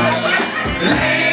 Hey!